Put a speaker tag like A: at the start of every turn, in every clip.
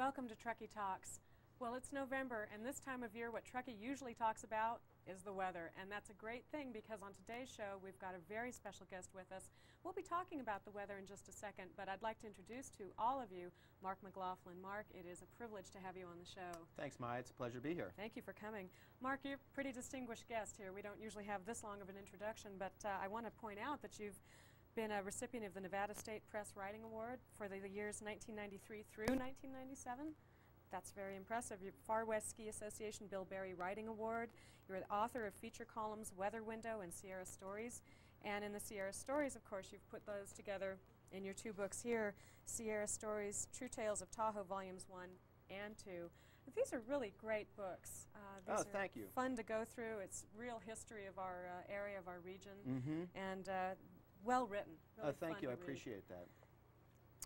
A: Welcome to Truckee Talks. Well, it's November, and this time of year, what Truckee usually talks about is the weather. And that's a great thing because on today's show, we've got a very special guest with us. We'll be talking about the weather in just a second, but I'd like to introduce to all of you Mark McLaughlin. Mark, it is a privilege to have you on the show.
B: Thanks, Maya. It's a pleasure to be here.
A: Thank you for coming. Mark, you're a pretty distinguished guest here. We don't usually have this long of an introduction, but uh, I want to point out that you've been a recipient of the Nevada State Press Writing Award for the, the years 1993 through 1997. That's very impressive. You're Far West Ski Association Bill Berry Writing Award. You're the author of feature columns Weather Window and Sierra Stories. And in the Sierra Stories, of course, you've put those together in your two books here Sierra Stories, True Tales of Tahoe, Volumes 1 and 2. These are really great books.
B: Uh, oh, thank you.
A: Fun to go through. It's real history of our uh, area, of our region,
B: mm -hmm.
A: and uh, well written. Really
B: oh, thank you. I appreciate that.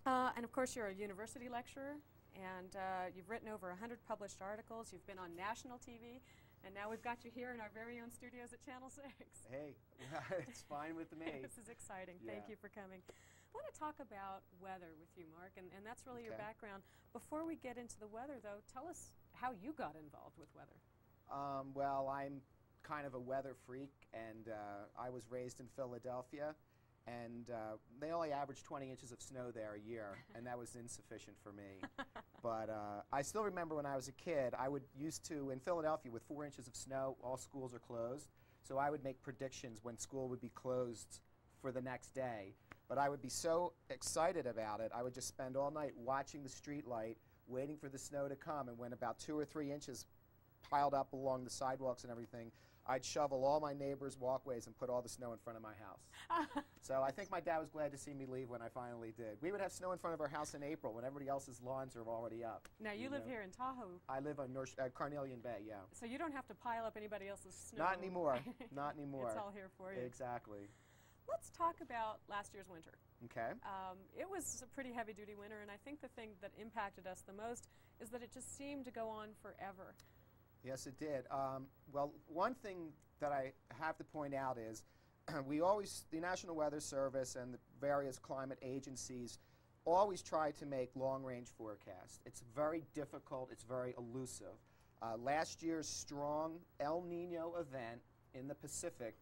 A: Uh, and of course, you're a university lecturer and uh, you've written over 100 published articles. You've been on national TV. And now we've got you here in our very own studios at Channel 6.
B: Hey, it's fine with me.
A: this is exciting.
B: Yeah.
A: Thank you for coming. I want to talk about weather with you, Mark, and, and that's really
B: okay.
A: your background. Before we get into the weather, though, tell us how you got involved with weather.
B: Um, well, I'm kind of a weather freak, and uh, I was raised in Philadelphia and uh, they only averaged 20 inches of snow there a year, and that was insufficient for me. but uh, I still remember when I was a kid, I would used to, in Philadelphia, with four inches of snow, all schools are closed, so I would make predictions when school would be closed for the next day. But I would be so excited about it, I would just spend all night watching the street light, waiting for the snow to come, and when about two or three inches piled up along the sidewalks and everything, I'd shovel all my neighbors' walkways and put all the snow in front of my house. so I think my dad was glad to see me leave when I finally did. We would have snow in front of our house in April when everybody else's lawns are already up.
A: Now you,
B: you
A: live
B: know?
A: here in Tahoe.
B: I live on North uh, Carnelian Bay, yeah.
A: So you don't have to pile up anybody else's snow.
B: Not anymore. Not anymore.
A: It's all here for you.
B: Exactly.
A: Let's talk about last year's winter.
B: Okay.
A: Um, it was a pretty heavy duty winter, and I think the thing that impacted us the most is that it just seemed to go on forever.
B: Yes, it did. Um, well, one thing that I have to point out is we always, the National Weather Service and the various climate agencies always try to make long-range forecasts. It's very difficult. It's very elusive. Uh, last year's strong El Nino event in the Pacific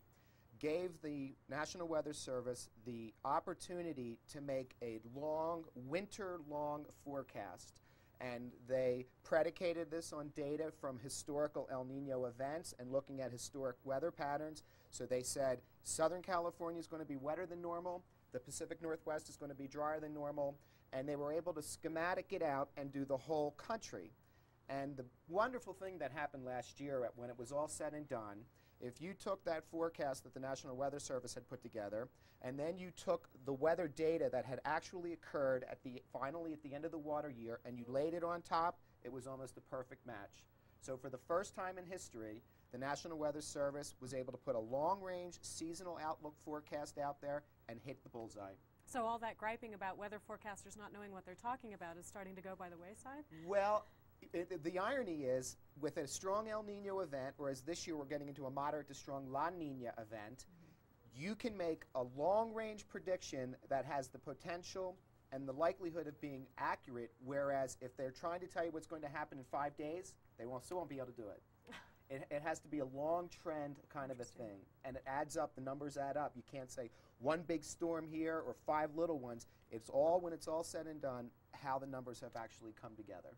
B: gave the National Weather Service the opportunity to make a long, winter-long forecast and they predicated this on data from historical El Nino events and looking at historic weather patterns. So they said Southern California is going to be wetter than normal, the Pacific Northwest is going to be drier than normal, and they were able to schematic it out and do the whole country. And the wonderful thing that happened last year when it was all said and done if you took that forecast that the National Weather Service had put together, and then you took the weather data that had actually occurred at the finally at the end of the water year, and you laid it on top, it was almost a perfect match. So for the first time in history, the National Weather Service was able to put a long-range seasonal outlook forecast out there and hit the bullseye.
A: So all that griping about weather forecasters not knowing what they're talking about is starting to go by the wayside?
B: Well, it, the irony is, with a strong El Nino event, whereas this year we're getting into a moderate to strong La Nina event, mm -hmm. you can make a long-range prediction that has the potential and the likelihood of being accurate, whereas if they're trying to tell you what's going to happen in five days, they won't, still won't be able to do it. It, it, has to be a long trend kind of a thing. And it adds up, the numbers add up. You can't say one big storm here or five little ones. It's all, when it's all said and done, how the numbers have actually come together.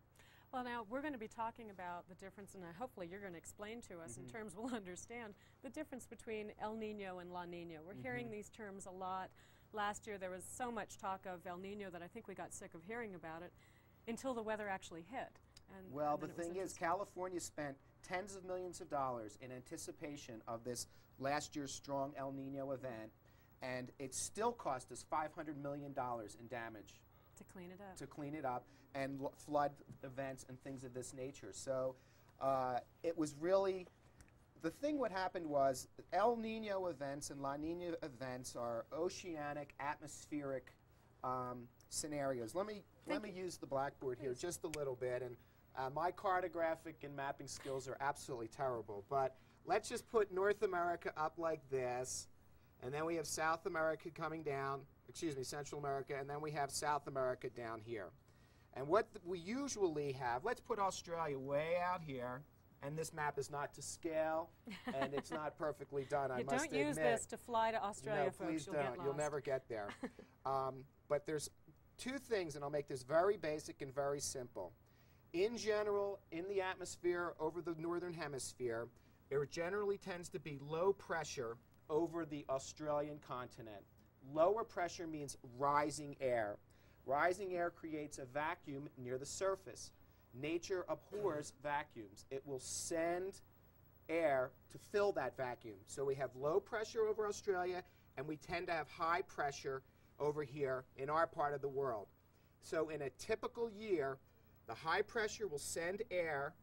A: Well, now we're going to be talking about the difference, and uh, hopefully you're going to explain to us mm -hmm. in mm-hmm. terms we'll understand the difference between El Nino and La Nina. We're mm -hmm. hearing these terms a lot. Last year there was so much talk of El Nino that I think we got sick of hearing about it until the weather actually hit.
B: And, well, and the thing is, California spent tens of millions of dollars in anticipation of this last year's strong El Nino event, and it still cost us $500 million in damage.
A: To clean it up.
B: To clean it up and flood events and things of this nature. So uh, it was really, the thing what happened was El Nino events and La Nina events are oceanic, atmospheric um, scenarios. Let me, let me use the blackboard here just a little bit. and. Uh, my cartographic and mapping skills are absolutely terrible, but let's just put North America up like this, and then we have South America coming down, excuse me, Central America, and then we have South America down here. And what th- we usually have, let's put Australia way out here, and this map is not to scale, and it's not perfectly done, I
A: you
B: must
A: don't
B: admit.
A: use this to fly to Australia,
B: no,
A: folks.
B: please
A: You'll
B: don't. You'll never get there. um, but there's two things, and I'll make this very basic and very simple. In general, in the atmosphere over the northern hemisphere, there generally tends to be low pressure over the Australian continent. Lower pressure means rising air. Rising air creates a vacuum near the surface. Nature abhors vacuums. It will send air to fill that vacuum. So we have low pressure over Australia, and we tend to have high pressure over here in our part of the world. So in a typical year, the high pressure will send air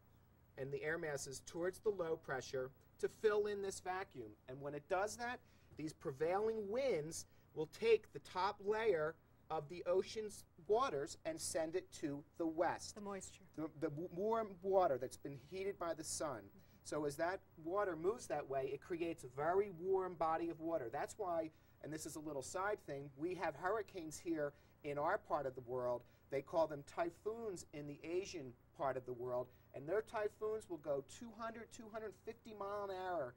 B: and the air masses towards the low pressure to fill in this vacuum. And when it does that, these prevailing winds will take the top layer of the ocean's waters and send it to the west
A: The moisture.
B: the, the warm water that's been heated by the sun. Mm-hmm. So as that water moves that way, it creates a very warm body of water. That's why, and this is a little side thing, we have hurricanes here in our part of the world. They call them typhoons in the Asian part of the world, and their typhoons will go 200, 250 mile an hour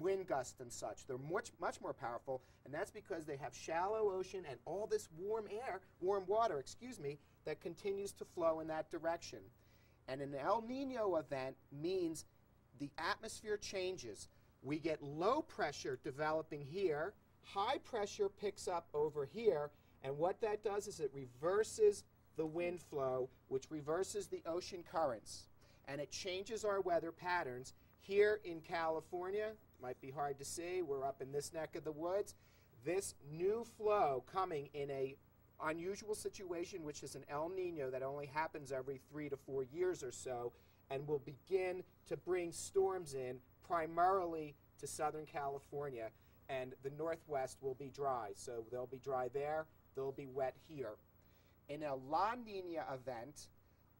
B: wind gusts and such. They're much, much more powerful, and that's because they have shallow ocean and all this warm air, warm water, excuse me, that continues to flow in that direction. And an El Nino event means the atmosphere changes. We get low pressure developing here, high pressure picks up over here, and what that does is it reverses the wind flow, which reverses the ocean currents, and it changes our weather patterns. Here in California, might be hard to see, we're up in this neck of the woods. This new flow coming in a unusual situation, which is an El Nino that only happens every three to four years or so, and will begin to bring storms in primarily to Southern California. And the Northwest will be dry. So they'll be dry there, they'll be wet here. In a La Nina event,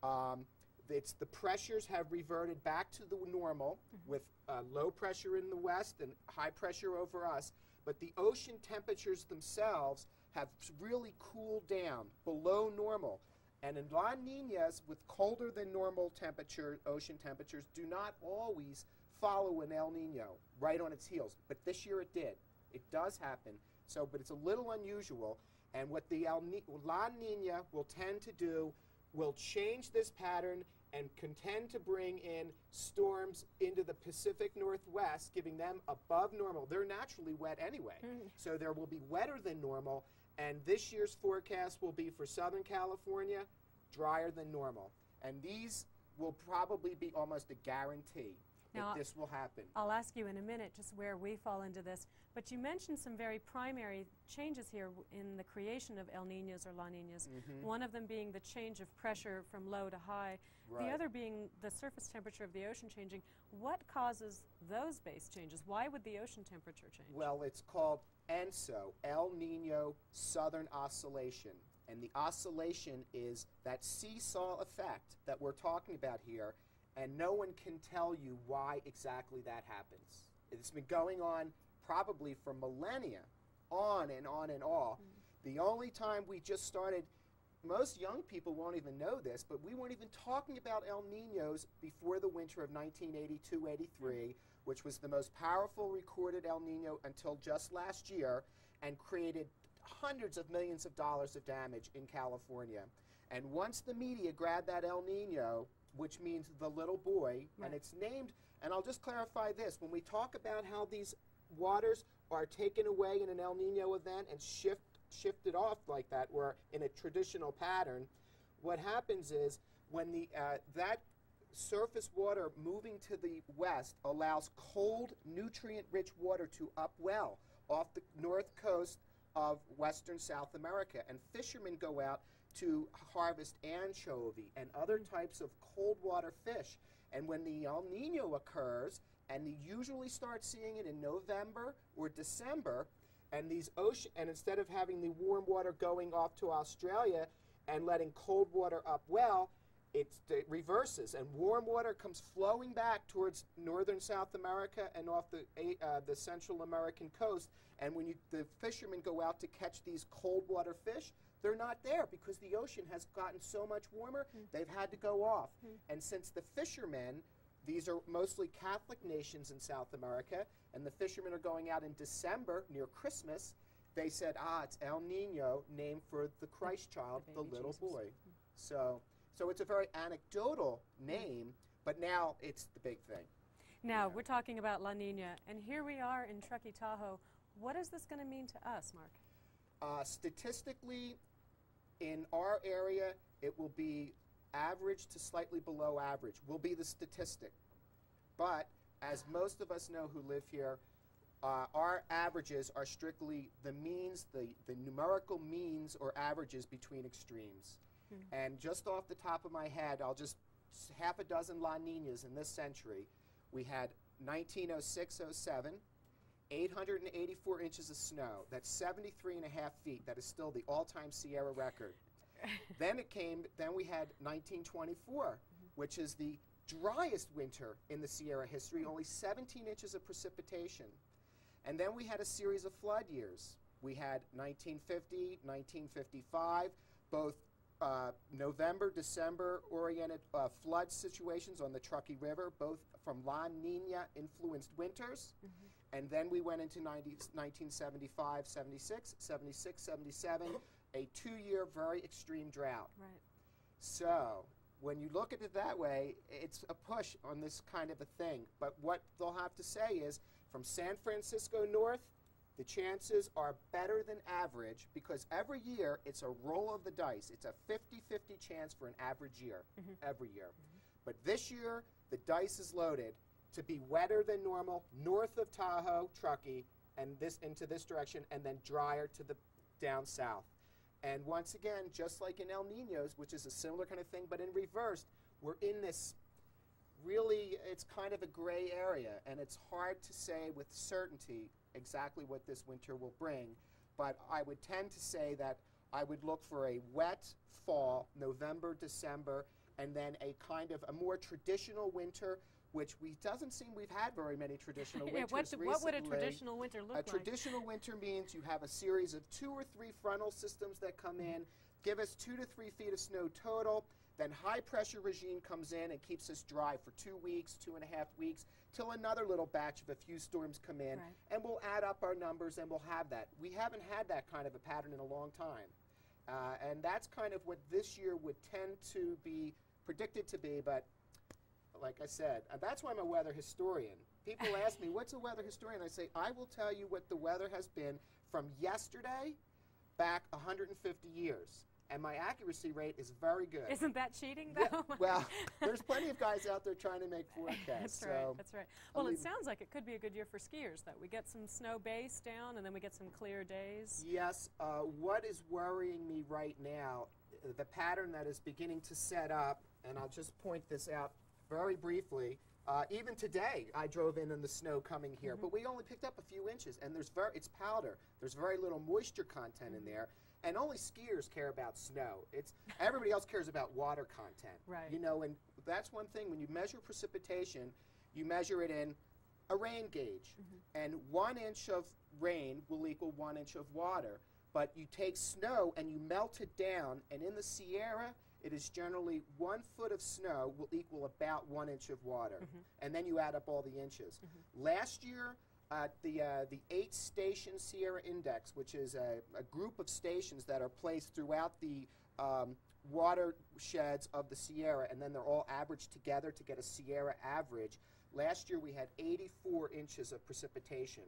B: um, it's the pressures have reverted back to the normal with uh, low pressure in the west and high pressure over us, but the ocean temperatures themselves have really cooled down below normal. And in La Ninas, with colder than normal temperature, ocean temperatures, do not always follow an El Nino right on its heels. But this year it did. It does happen. So, but it's a little unusual. And what the El Ni- La Nina will tend to do will change this pattern and contend to bring in storms into the Pacific Northwest, giving them above normal. They're naturally wet anyway. Mm-hmm. So there will be wetter than normal. And this year's forecast will be for Southern California, drier than normal. And these will probably be almost a guarantee
A: Now,
B: that this will happen.
A: I'll ask you in a minute just where we fall into this. But you mentioned some very primary changes here in the creation of El Ninos or La Ninas.
B: Mm-hmm.
A: One of them being the change of pressure from low to high,
B: Right.
A: the other being the surface temperature of the ocean changing. What causes those base changes? Why would the ocean temperature change?
B: Well, it's called ENSO, El Nino Southern Oscillation. And the oscillation is that seesaw effect that we're talking about here, and no one can tell you why exactly that happens. It's been going on probably for millennia, on and on and off. Mm. The only time we just started, most young people won't even know this, but we weren't even talking about El Ninos before the winter of 1982 83, mm. which was the most powerful recorded El Nino until just last year and created hundreds of millions of dollars of damage in California. And once the media grabbed that El Nino, which means the little boy,
A: Right.
B: and it's named, and I'll just clarify this when we talk about how these waters are taken away in an El Nino event and shift shifted off like that, where in a traditional pattern, what happens is when the uh, that surface water moving to the west allows cold, nutrient-rich water to upwell off the north coast of western South America, and fishermen go out to harvest anchovy and other types of cold water fish. And when the El Nino occurs, and you usually start seeing it in November or December, and these ocean and instead of having the warm water going off to Australia and letting cold water up well, it's, it reverses, and warm water comes flowing back towards northern South America and off the uh, the Central American coast. And when you, the fishermen go out to catch these cold water fish, they're not there because the ocean has gotten so much warmer, they've had to go off. And since the fishermen, these are mostly Catholic nations in South America, and the fishermen are going out in December near Christmas, they said, ah, it's El Nino, named for the Christ child, the,
A: baby
B: little
A: Jesus.
B: boy. So, so it's a very anecdotal name, but now it's the big thing.
A: Now,
B: Yeah.
A: we're talking about La Nina, and here we are in Truckee, Tahoe. What is this going to mean to us, Mark?
B: Uh, statistically, in our area, it will be average to slightly below average, will be the statistic. But as most of us know who live here, uh, our averages are strictly the means, the, the numerical means or averages between extremes. And just off the top of my head, I'll just half a dozen La Ninas in this century. We had 1906 07, 884 inches of snow. That's 73 and a half feet. That is still the all time Sierra record. then it came, then we had 1924, which is the driest winter in the Sierra history, only 17 inches of precipitation. And then we had a series of flood years. We had 1950, 1955, both uh, November, December oriented uh, flood situations on the Truckee River, both from La Nina influenced winters. Mm-hmm. And then we went into 90, 1975, 76, 76, 77, a two year very extreme drought.
A: Right.
B: So, when you look at it that way, it's a push on this kind of a thing. But what they'll have to say is from San Francisco north, the chances are better than average because every year it's a roll of the dice. It's a 50 50 chance for an average year, mm-hmm. every year. Mm-hmm. But this year, the dice is loaded to be wetter than normal north of Tahoe, Truckee, and this into this direction, and then drier to the down south. And once again, just like in El Ninos, which is a similar kind of thing, but in reverse, we're in this really, it's kind of a gray area, and it's hard to say with certainty exactly what this winter will bring. But I would tend to say that I would look for a wet fall, November, December, and then a kind of a more traditional winter, which we doesn't seem we've had very many traditional
A: Yeah,
B: winters
A: what, do- what would a traditional winter look
B: A
A: like?
B: A traditional winter means you have a series of two or three frontal systems that come in, give us two to three feet of snow total. Then high pressure regime comes in and keeps us dry for two weeks, two and a half weeks, till another little batch of a few storms come in,
A: Right.
B: and we'll add up our numbers and we'll have that. We haven't had that kind of a pattern in a long time. Uh, and that's kind of what this year would tend to be predicted to be, but like I said, uh, that's why I'm a weather historian. People ask me, what's a weather historian? I say, I will tell you what the weather has been from yesterday back 150 years. And my accuracy rate is very good.
A: Isn't that cheating,
B: Yeah,
A: though?
B: well, there's plenty of guys out there trying to make forecasts.
A: That's
B: so
A: right. That's right.
B: I'll
A: Well, it sounds like it could be a good year for skiers, though. We get some snow base down, and then we get some clear days.
B: Yes, uh, what is worrying me right now, uh, the pattern that is beginning to set up, and I'll just point this out very briefly. Uh, even today, I drove in in the snow coming here, but we only picked up a few inches, and there's very it's powder. There's very little moisture content in there, and only skiers care about snow. It's everybody else cares about water content.
A: Right.
B: You know, and that's one thing when you measure precipitation, you measure it in a rain gauge, and one inch of rain will equal one inch of water. But you take snow and you melt it down, and in the Sierra, it is generally one foot of snow will equal about one inch of water, and then you add up all the inches. Last year, at the uh, the eight station Sierra Index, which is a, a group of stations that are placed throughout the um, watersheds of the Sierra, and then they're all averaged together to get a Sierra average. Last year we had 84 inches of precipitation.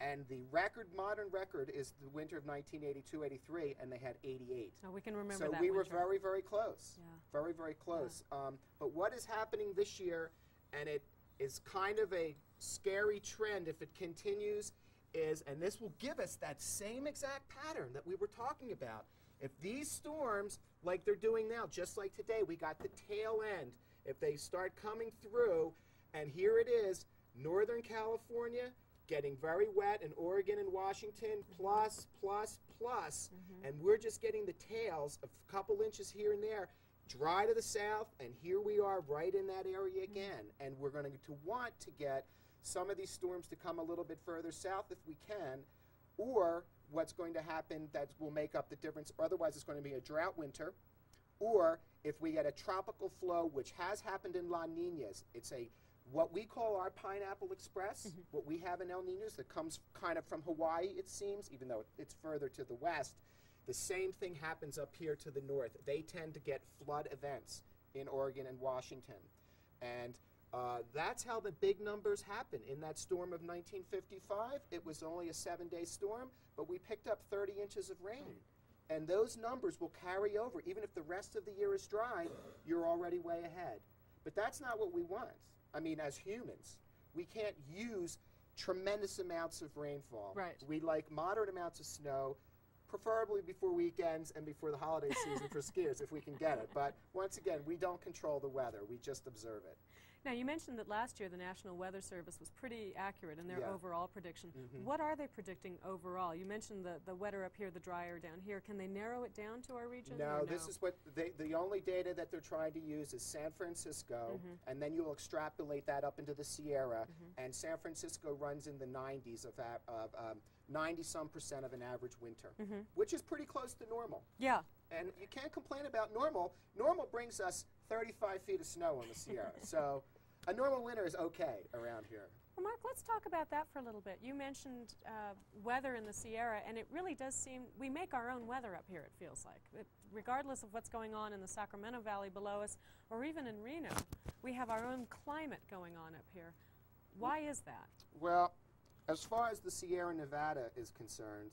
B: And the record, modern record, is the winter of 1982-83, and they had 88.
A: Oh, we can remember
B: so
A: that
B: we were very, very close.
A: Yeah.
B: Very, very close. Um, but what is happening this year, and it is kind of a scary trend if it continues, is, and this will give us that same exact pattern that we were talking about. If these storms, like they're doing now, just like today, we got the tail end. If they start coming through, and here it is, Northern California getting very wet, in Oregon and Washington plus, plus, plus, mm-hmm. and we're just getting the tails of a couple inches here and there, dry to the south, and here we are right in that area mm-hmm. again. And we're going to want to get some of these storms to come a little bit further south if we can, or what's going to happen that will make up the difference. Otherwise, it's going to be a drought winter. Or if we get a tropical flow, which has happened in La Ninas, it's a what we call our Pineapple Express, what we have in El Ninos that comes kind of from Hawaii, it seems, even though it's further to the west. The same thing happens up here to the north. They tend to get flood events in Oregon and Washington. And uh, that's how the big numbers happen. In that storm of 1955, it was only a seven day storm, but we picked up 30 inches of rain. And those numbers will carry over. Even if the rest of the year is dry, you're already way ahead. But that's not what we want. I mean, as humans, we can't use tremendous amounts of rainfall.
A: Right.
B: We like moderate amounts of snow, preferably before weekends and before the holiday season for skiers if we can get it. But once again, we don't control the weather, we just observe it.
A: Now, you mentioned that last year the National Weather Service was pretty accurate in their
B: Yeah.
A: overall prediction.
B: Mhm.
A: What are they predicting overall? You mentioned the, the wetter up here, the drier down here. Can they narrow it down to our region?
B: No,
A: or
B: this is what they, the only data that they're trying to use is San Francisco, and then you'll extrapolate that up into the Sierra. And San Francisco runs in the 90s of, of um, 90 some percent of an average winter, which is pretty close to normal.
A: Yeah.
B: And you can't complain about normal. Normal brings us 35 feet of snow on the Sierra, so a normal winter is okay around here.
A: Well, Mark, let's talk about that for a little bit. You mentioned uh, weather in the Sierra, and it really does seem we make our own weather up here, it feels like. It, regardless of what's going on in the Sacramento Valley below us, or even in Reno, we have our own climate going on up here. Why is that?
B: Well, as far as the Sierra Nevada is concerned,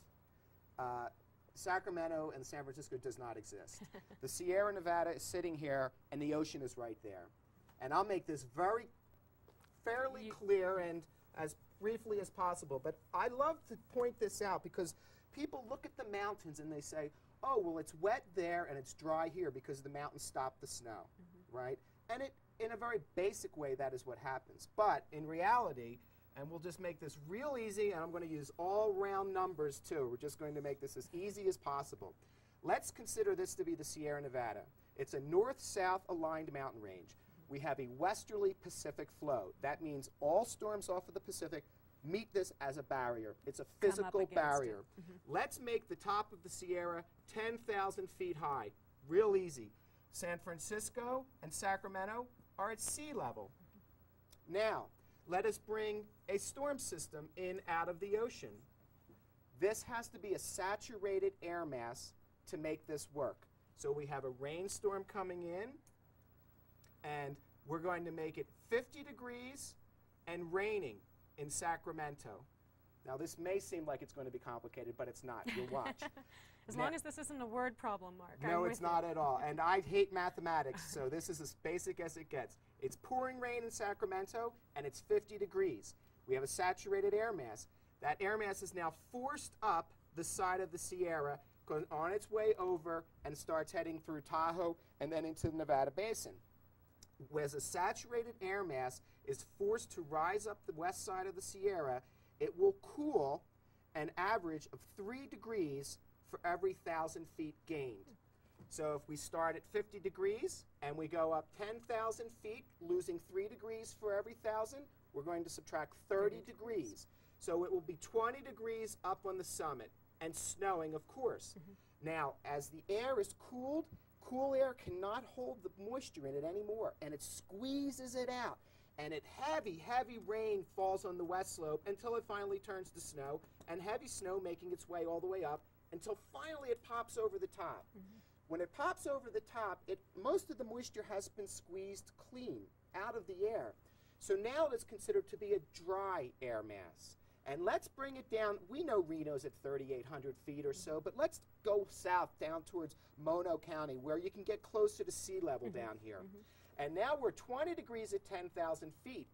B: uh, Sacramento and San Francisco does not exist. the Sierra Nevada is sitting here, and the ocean is right there. And I'll make this very fairly
A: You-
B: clear and as briefly as possible. But I love to point this out because people look at the mountains and they say, "Oh, well, it's wet there and it's dry here because the mountains stop the snow," mm-hmm. right? And it, in a very basic way, that is what happens. But in reality, and we'll just make this real easy, and I'm going to use all round numbers too. We're just going to make this as easy as possible. Let's consider this to be the Sierra Nevada. It's a north-south aligned mountain range. We have a westerly Pacific flow. That means all storms off of the Pacific meet this as a barrier. It's a physical
A: against it.
B: barrier. Mm-hmm. Let's make the top of the Sierra 10,000 feet high. Real easy. San Francisco and Sacramento are at sea level. Now, let us bring a storm system in out of the ocean. This has to be a saturated air mass to make this work. So we have a rainstorm coming in, and we're going to make it 50 degrees and raining in Sacramento. Now, this may seem like it's going to be complicated, but it's not. You'll watch.
A: As
B: Now-
A: long as this isn't a word problem, Mark.
B: No, it's
A: you.
B: not at all. And I hate mathematics, so this is as basic as it gets. It's pouring rain in Sacramento, and it's 50 degrees. We have a saturated air mass. That air mass is now forced up the side of the Sierra, goes on its way over, and starts heading through Tahoe and then into the Nevada Basin. Whereas a saturated air mass is forced to rise up the west side of the Sierra, it will cool an average of three degrees for every thousand feet gained. So if we start at 50 degrees and we go up 10,000 feet, losing three degrees for every thousand, we're going to subtract 30 degrees. So it will be 20 degrees up on the summit and snowing, of course. Mm-hmm. Now, as the air is cooled, cool air cannot hold the moisture in it anymore, and it squeezes it out. And it heavy, heavy rain falls on the west slope until it finally turns to snow, and heavy snow making its way all the way up until finally it pops over the top. Mm-hmm. When it pops over the top, it most of the moisture has been squeezed clean out of the air. So now it's considered to be a dry air mass. And let's bring it down. We know Reno's at 3,800 feet or so, but let's go south down towards Mono County where you can get closer to sea level down here. And now we're 20 degrees at 10,000 feet.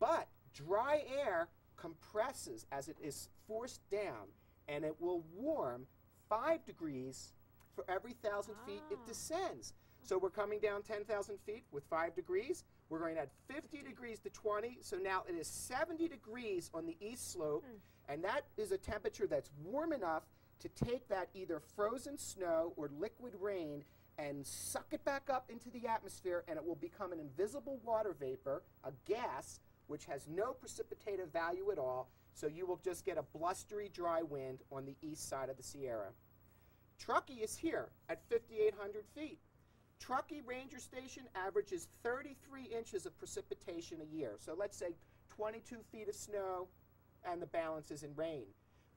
B: But dry air compresses as it is forced down, and it will warm 5 degrees for every 1,000 feet it
A: Ah.
B: descends. So we're coming down 10,000 feet with 5 degrees. We're going to add 50 degrees to 20. So now it is 70 degrees on the east slope. Hmm. And that is a temperature that's warm enough to take that either frozen snow or liquid rain and suck it back up into the atmosphere, and it will become an invisible water vapor, a gas, which has no precipitative value at all. So you will just get a blustery, dry wind on the east side of the Sierra. Truckee is here at 5,800 feet. Truckee Ranger Station averages 33 inches of precipitation a year. So let's say 22 feet of snow, and the balance is in rain.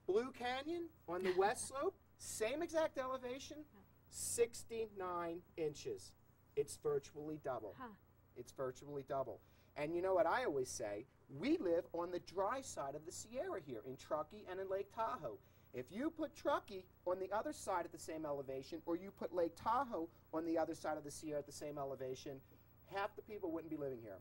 B: Blue Canyon on the west slope, same exact elevation, 69 inches. It's virtually double.
A: Huh.
B: It's virtually double. And you know what I always say? We live on the dry side of the Sierra here in Truckee and in Lake Tahoe. If you put Truckee on the other side at the same elevation, or you put Lake Tahoe on the other side of the Sierra at the same elevation, half the people wouldn't be living here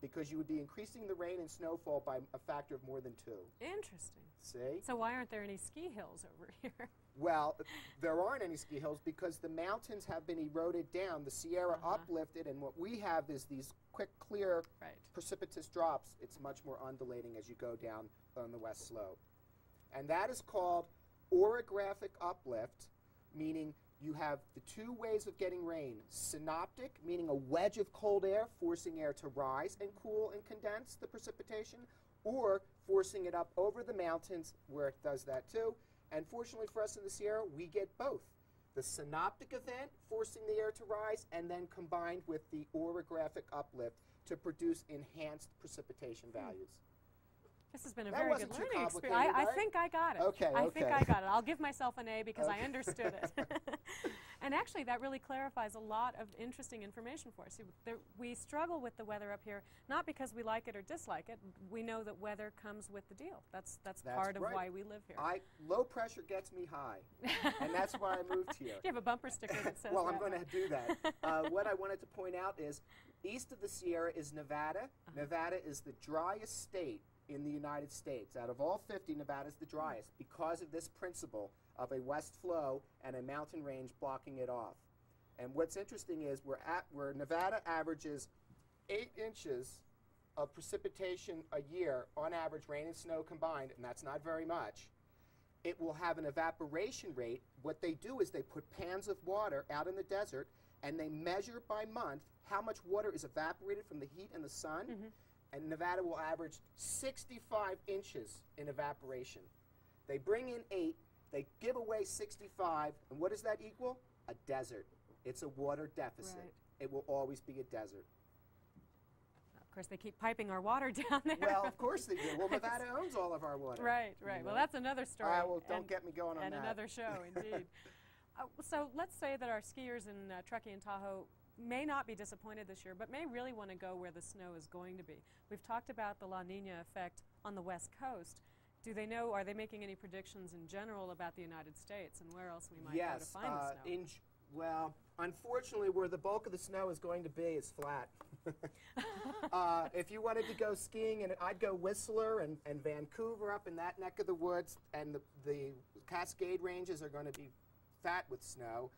B: because you would be increasing the rain and snowfall by a factor of more than two.
A: Interesting.
B: See?
A: So why aren't there any ski hills over here?
B: Well, there aren't any ski hills because the mountains have been eroded down. The Sierra
A: Uh-huh.
B: uplifted, and what we have is these quick, clear,
A: right.
B: precipitous drops. It's much more undulating as you go down on the west slope. And that is called orographic uplift, meaning you have the two ways of getting rain synoptic, meaning a wedge of cold air forcing air to rise and cool and condense the precipitation, or forcing it up over the mountains where it does that too. And fortunately for us in the Sierra, we get both. The synoptic event forcing the air to rise, and then combined with the orographic uplift to produce enhanced precipitation hmm. values.
A: This has been a
B: That
A: very good learning experience. I, I think I got it.
B: Okay,
A: I think
B: okay.
A: I got it. I'll give myself an A because I understood it. and actually, that really clarifies a lot of interesting information for us. We struggle with the weather up here, not because we like it or dislike it. We know that weather comes with the deal. That's that's,
B: That's
A: part of why we live here.
B: I low pressure gets me high, and that's why I moved here.
A: you have a bumper sticker that says
B: well,
A: that.
B: I'm going to do that. Uh, what I wanted to point out is east of the Sierra is Nevada.
A: Uh-huh.
B: Nevada is the driest state in the United States. Out of all 50, Nevada is the driest because of this principle of a west flow and a mountain range blocking it off. And what's interesting is we're at where Nevada averages eight inches of precipitation a year on average, rain and snow combined, and that's not very much it will have an evaporation rate. What they do is they put pans of water out in the desert and they measure by month how much water is evaporated from the heat and the sun. Mm-hmm. And Nevada will average 65 inches in evaporation. They bring in eight, they give away 65, and what does that equal? A desert. It's a water deficit.
A: Right.
B: It will always be a desert.
A: of course, they keep piping our water down there.
B: Well, of course they do. Well, Nevada owns all of our water.
A: Right,
B: you
A: right. Well, that's another story.
B: Ah, well, don't
A: and-
B: get me going on
A: and
B: that.
A: another show, indeed. uh, so let's say that our skiers in uh, Truckee and Tahoe may not be disappointed this year, but may really want to go where the snow is going to be. We've talked about the La Nina effect on the west coast. Do they know? Are they making any predictions in general about the United States and where else we might go to find
B: uh,
A: the snow?
B: in well, unfortunately, where the bulk of the snow is going to be is flat. uh, if you wanted to go skiing, and I'd go Whistler and, and Vancouver up in that neck of the woods, and the, the Cascade Ranges are going to be fat with snow,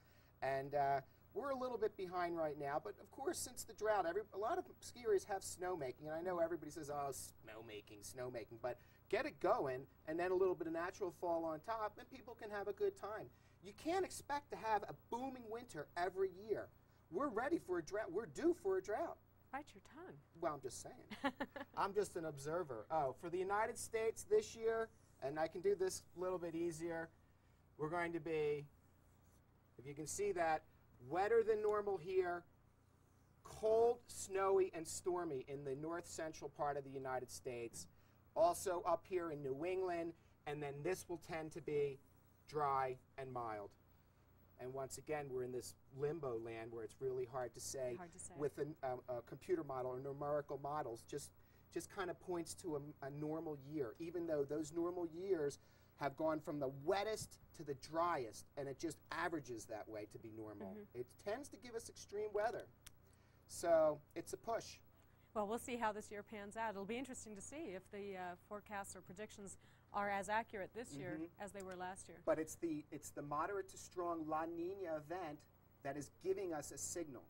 B: and uh, we're a little bit behind right now. But of course, since the drought, every, a lot of ski areas have snowmaking, and I know everybody says, "Oh, snowmaking, snowmaking," but get it going, and then a little bit of natural fall on top, and people can have a good time. You can't expect to have a booming winter every year. We're ready for a drought. We're due for a drought.
A: Bite your tongue.
B: Well, I'm just saying. I'm just an observer. Oh, for the United States this year, and I can do this a little bit easier, we're going to be, if you can see that, wetter than normal here, cold, snowy, and stormy in the north central part of the United States. Also up here in New England, and then this will tend to be dry and mild. And once again, we're in this limbo land where it's really hard to say,
A: Hard to say.
B: with an, a, a computer model or numerical models. Just, just kind of points to a, a normal year, even though those normal years have gone from the wettest to the driest, and it just averages that way to be normal.
A: Mm-hmm.
B: It tends to give us extreme weather. So it's a push.
A: Well, we'll see how this year pans out. It'll be interesting to see if the uh, forecasts or predictions are as accurate this year
B: Mhm.
A: as they were last year.
B: But it's the, it's the moderate to strong La Nina event that is giving us a signal.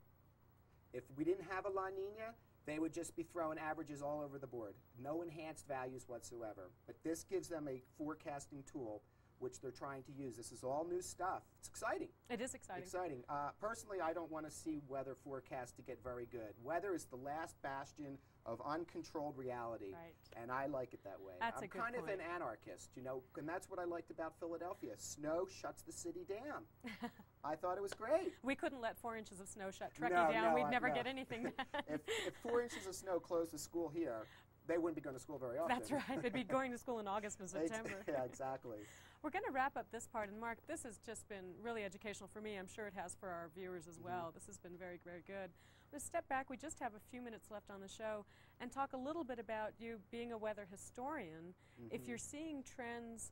B: If we didn't have a La Nina, they would just be throwing averages all over the board. No enhanced values whatsoever. But this gives them a forecasting tool which they're trying to use. This is all new stuff. It's exciting.
A: It is exciting.
B: Exciting. Uh, personally, I don't want to see weather forecast to get very good. Weather is the last bastion of uncontrolled reality.
A: Right.
B: And I like it that way.
A: That's
B: I'm
A: a good
B: kind of an anarchist, you know, and that's what I liked about Philadelphia. Snow shuts the city down. I thought it was great.
A: We couldn't let four inches of snow shut Truckee
B: No,
A: down.
B: no,
A: We'd
B: I-
A: never
B: no.
A: get anything done.
B: if, if four inches of snow closed the school here, they wouldn't be going to school very often.
A: That's right. They'd be going to school in August and September.
B: yeah, exactly.
A: We're going to wrap up this part, and Mark, this has just been really educational for me. I'm sure it has for our viewers as
B: Mhm.
A: well. This has been very, very good. Let's step back. We just have a few minutes left on the show and talk a little bit about you being a weather historian. If
B: Mhm.
A: you're seeing trends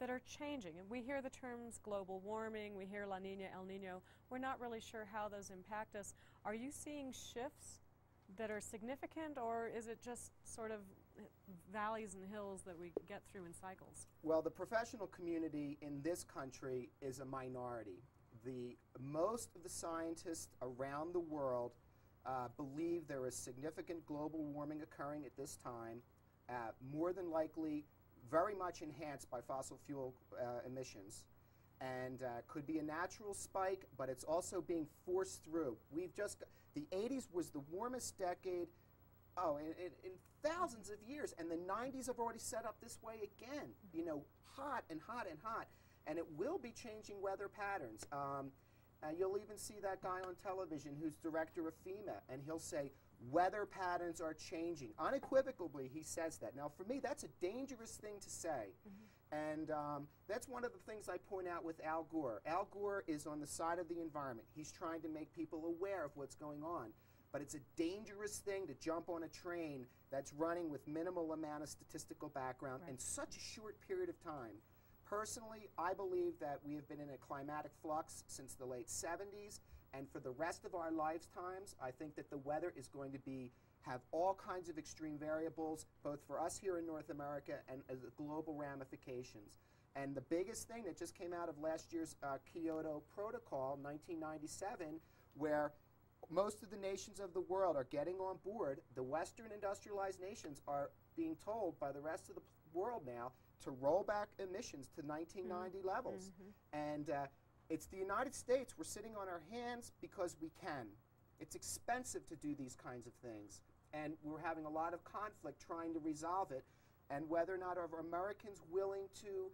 A: that are changing, and we hear the terms global warming, we hear La Nina, El Nino, we're not really sure how those impact us. Are you seeing shifts that are significant, or is it just sort of valleys and hills that we get through in cycles?
B: Well, the professional community in this country is a minority. The most of the scientists around the world uh, believe there is significant global warming occurring at this time, uh, more than likely very much enhanced by fossil fuel uh, emissions. And uh, could be a natural spike, but it's also being forced through. We've just, the 80s was the warmest decade Oh, in, in, in thousands of years, and the 90s have already set up this way again. You know, hot and hot and hot, and it will be changing weather patterns. Um, you'll even see that guy on television who's director of FEMA, and he'll say weather patterns are changing. Unequivocally, he says that. Now, for me, that's a dangerous thing to say. And um, that's one of the things I point out with Al Gore. Al Gore is on the side of the environment. He's trying to make people aware of what's going on. But it's a dangerous thing to jump on a train that's running with minimal amount of statistical background
A: Right.
B: in such a short period of time. Personally, I believe that we have been in a climatic flux since the late 70s, and for the rest of our lifetimes, I think that the weather is going to be have all kinds of extreme variables, both for us here in North America and as global ramifications. And the biggest thing that just came out of last year's uh, Kyoto Protocol, 1997, where most of the nations of the world are getting on board. The Western industrialized nations are being told by the rest of the p- world now to roll back emissions to 1990 levels. And uh, it's the United States. We're sitting on our hands because we can. It's expensive to do these kinds of things. And we're having a lot of conflict trying to resolve it. And whether or not are Americans willing to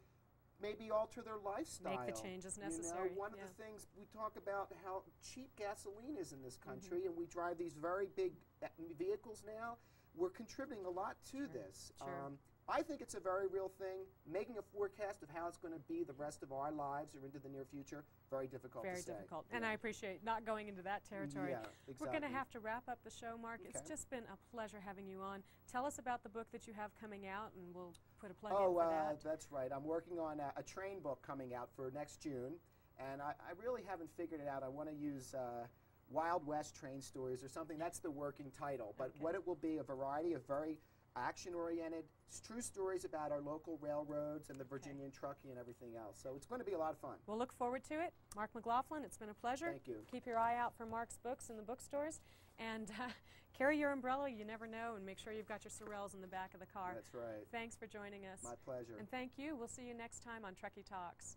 B: maybe alter their lifestyle.
A: Make the changes necessary.
B: You know, one
A: yeah.
B: of the things we talk about how cheap gasoline is in this
A: Mm-hmm.
B: country, and we drive these very big uh, vehicles now. We're contributing a lot to this. Um,
A: sure.
B: I think it's a very real thing. Making a forecast of how it's going to be the rest of our lives or into the near future, very difficult
A: Very
B: to say.
A: difficult. And
B: Yeah.
A: I appreciate not going into that territory.
B: Yeah, exactly.
A: We're going to have to wrap up the show, Mark. It's just been a pleasure having you on. Tell us about the book that you have coming out, and we'll put a plug in
B: Oh,
A: for
B: uh,
A: that.
B: that's right. I'm working on a, a train book coming out for next June, and I, I really haven't figured it out. I want to use uh, Wild West train stories or something. That's the working title. But
A: Okay.
B: what it will be a variety of very action-oriented, s- true stories about our local railroads and the Virginia and Truckee and everything else. So it's going to be a lot of fun.
A: We'll look forward to it. Mark McLaughlin, it's been a pleasure.
B: Thank you.
A: Keep your eye out for Mark's books in the bookstores. And uh, carry your umbrella, you never know, and make sure you've got your Sorels in the back of the car.
B: That's right.
A: Thanks for joining us.
B: My pleasure.
A: And thank you. We'll see you next time on Truckee Talks.